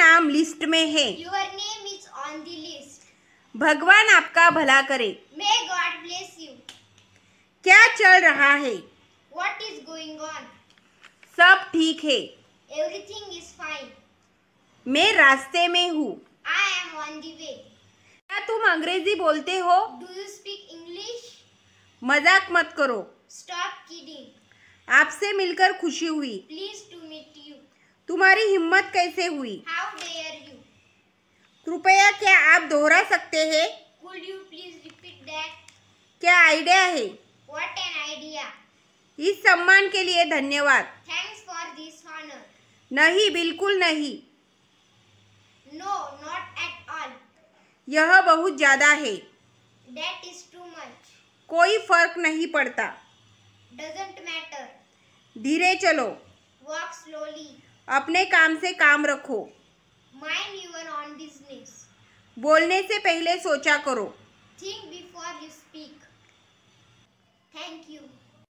नाम लिस्ट में है। Your name is on the list भगवान आपका भला करे। मे गॉड ब्लेस यू क्या चल रहा है? वॉट इज़ गोइंग ऑन सब ठीक है। एवरीथिंग इज़ फाइन मैं रास्ते में हूँ। I am on the way क्या तुम अंग्रेज़ी बोलते हो? डू यू स्पीक इंग्लिश मज़ाक मत करो। स्टॉप किडिंग आपसे मिलकर खुशी हुई। प्लीज़ टू मीट यू तुम्हारी हिम्मत कैसे हुई? How कृपया क्या आप दोहरा सकते हैं Could you please repeat that? क्या आइडिया है What an idea. इस सम्मान के लिए धन्यवाद Thanks for this honor. नहीं बिल्कुल नहीं No, not at all. यह बहुत ज़्यादा है That is too much. कोई फ़र्क नहीं पड़ता Doesn't matter. धीरे चलो Walk slowly. अपने काम से काम रखो Mind your business. बोलने से पहले सोचा करो। Think before you speak thank you